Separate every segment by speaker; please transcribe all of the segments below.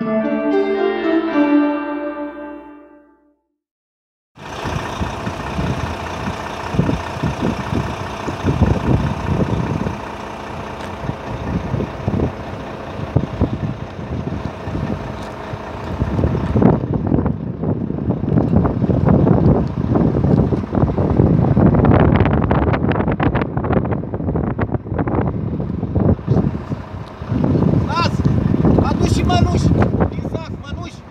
Speaker 1: Música Manush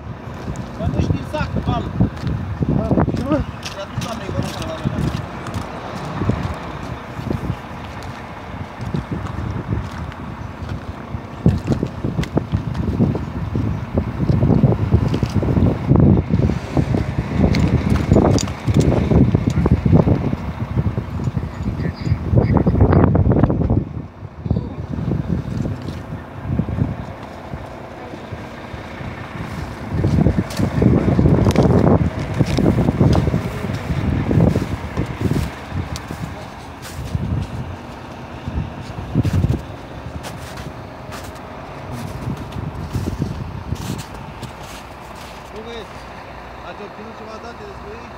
Speaker 1: băieți, ați obținut ceva date despre ei?